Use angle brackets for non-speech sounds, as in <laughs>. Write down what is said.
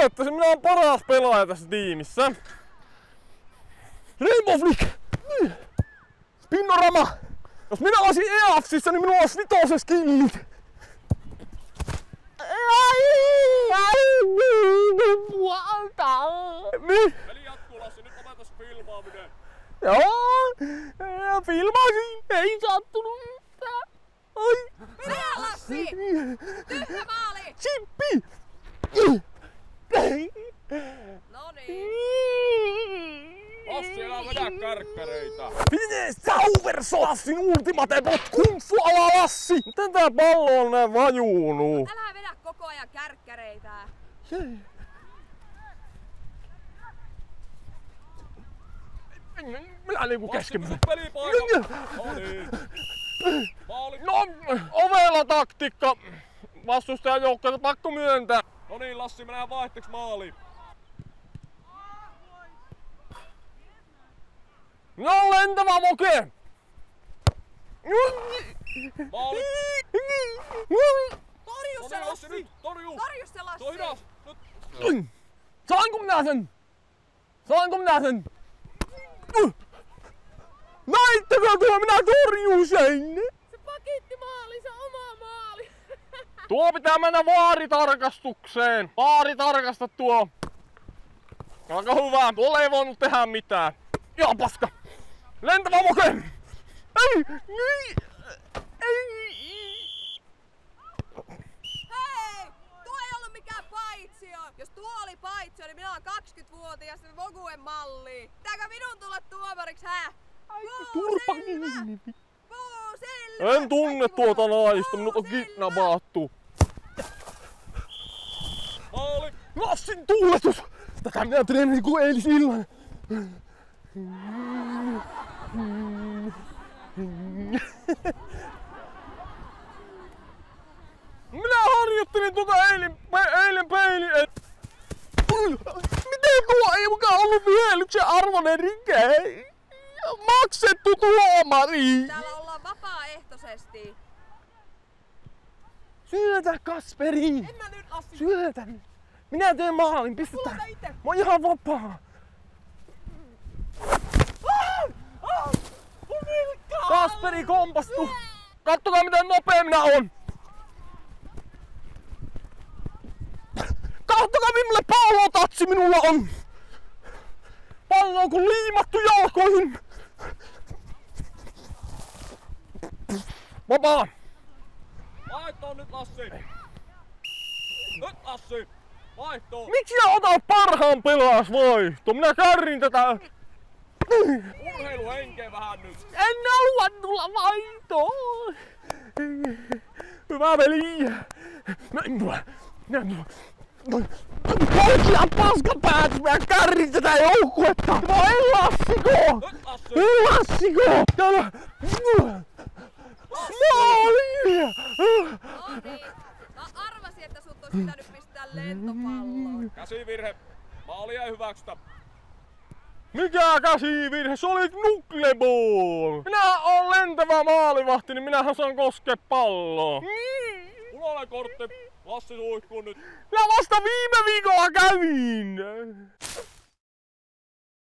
näyttäisin, minä olen paras pelaaja tässä tiimissä. Rainbow Flick! Pinnorama! Jos minä olisin EAFSissa, niin minulla olisi vitoses killit. Niin. Peli jatkuu Lassi, nyt filmaaminen. Joo, ja filmasin, ei sattunut mitään. Ai, Mene Lassi! Tyhjä maali! chippi! No niin. Lassi, älä vedä kärkkäreitä. Miten Sauverso Lassin ultimate bot kung fu ala Lassi? Miten tää pallo on näin vajuunut? Älä vedä koko ajan kärkkäreitä. Minä niinku pelipaikalla. No niin. Maali. No, ovella taktiikka. Vastustajan joukkoja pakko myöntää. No niin, Lassi, mennään vaihteeksi maaliin. No lentävä moke! Maali. Torju se Lassi. Torjuu. Torju se Se on Lassi! hidas. Nyt. Saanko minä sen? Saanko minä sen? Näittekö tuo minä torjuu sen? Se pakitti maali, se oma maali! <laughs> Tuo pitää mennä vaaritarkastukseen. Vaari tarkasta tuo. Aika hyvä. Tuolla ei voinut tehdä mitään. Ihan paska. Lentävä moke! Ei! Niin! Ei! Hei! Tuo ei ollut mikään paitsio! Jos tuo oli paitsio, niin minä olen 20-vuotias ja Voguen malli. Pitääkö minun tulla tuomariksi, hä? Turpa kiinni. Puu! En tunne tuota naista, minut on selvä! kidnapattu. Maali. Lassin tuuletus! Tätä minä treenasin kuin eilisillan. Minä mukaan ollut vihelyksen arvoinen rike? Maksettu tuomari! Täällä ollaan vapaaehtoisesti. Syötä Kasperi! En mä nyt Lassi. Syötä! Minä teen maalin, pistetään! Mä oon ihan vapaa! Kasperi kompastu! Kattokaa miten nopea minä on! Kattokaa millainen pallotatsi minulla on! Pallo on kuin liimattu jalkoihin! Vapaa! Vaihtoon nyt, Lassi. Nyt, Lassi. Vaihtoon. Miksi sinä otat parhaan pelaas vaihto? Minä kärrin tätä. Urheiluhenkeä vähän nyt. En halua tulla vaihtoon. Hyvä veli. Poikia paska päät, minä kärrin tätä joukkuetta. Voi Lassiko! Lassiko! Täällä... Maali! No niin. Mä arvasin, että sut olisi pitänyt pistää lentopalloon. Käsivirhe. Maalia ei hyväksytä. Mikä käsivirhe? Se oli nukleball! Minä oon lentävä maalivahti, niin minähän saan koskea palloa. Punainen kortti. Lassi suihkuu nyt. Minä vasta viime viikolla kävin!